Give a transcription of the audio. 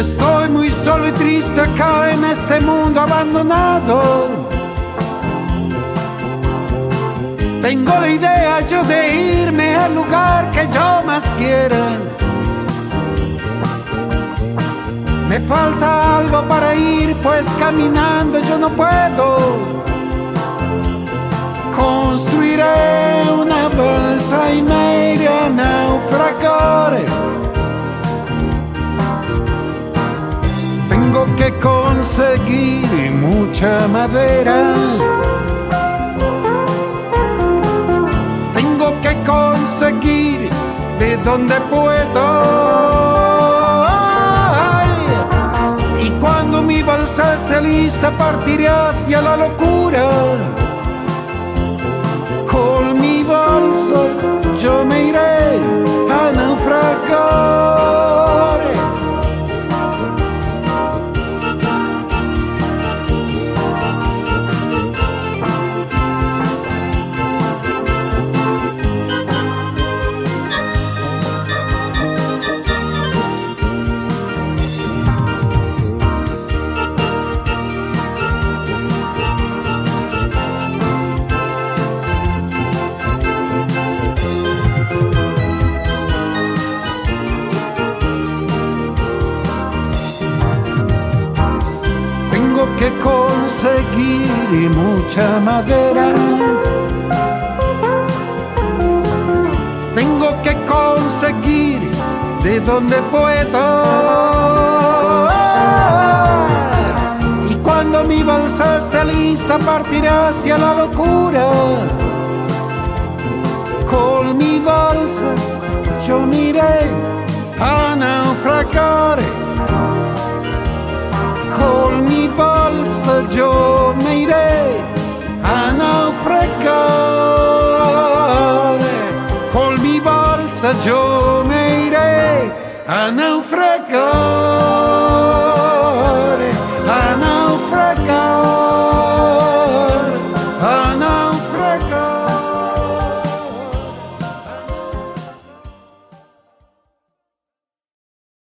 Estoy muy solo y triste acá en este mundo abandonado. Tengo la idea yo de irme al lugar que yo más quiera. Me falta algo para ir, pues caminando yo no puedo. Construiré conseguir mucha madera. Tengo que conseguir de donde puedo. Y cuando mi balsa esté lista, partiré hacia la locura. Que conseguir mucha madera. Tengo que conseguir de donde puedo. Y cuando mi balsa esté lista, partiré hacia la locura. Balsa yo me iré a naufragar.